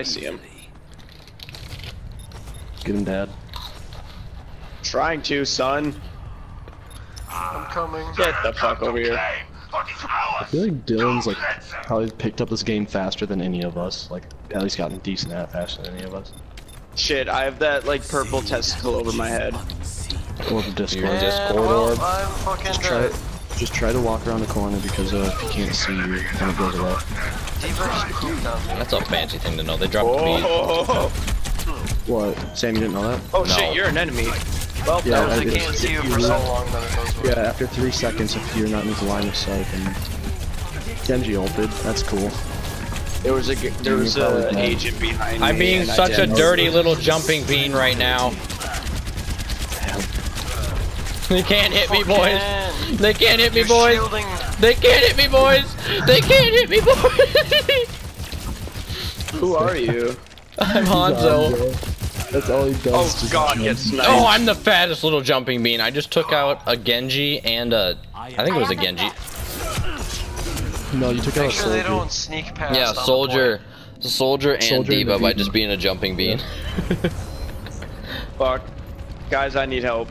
I see him. Get him, Dad. Trying to, son. I'm coming. Get the fuck over here. I feel like Dylan's like probably picked up this game faster than any of us. Like at least gotten decent at it faster than any of us. Shit, I have that like purple testicle over my head. Or the Discord. You're in And, Discord well, orb. I'm fucking Just try dead. to, just try to walk around the corner because uh, if you can't see you, then it goes away. D.Va just pooped on me. That's a fancy thing to know. They dropped the beat. Oh, What? Sam, you didn't know that? oh No. shit, you're an enemy. Well, Yeah, that was I I can't see you You for so long that it goes away. Yeah, after three seconds, if you're not in the line of sight, then Genji ulted. That's cool. There was a g- there was You're an agent behind me. I'm being and such a didn't- dirty little jumping bean right now. They can't hit me, boys. Fucking- They can't hit me, You're boys. shielding. They can't hit me, boys. They can't hit me, boys. Who are you? I'm Hanzo. That's all he does. Oh god, jump. get sniped. Oh, I'm the fattest little jumping bean. I just took out a Genji and a. I think it was a Genji. No, you took out Make a sure they soldier. don't sneak past. Yeah, on the soldier, soldier and Soldier and D.Va by just being a jumping bean. Fuck. Guys, I need help.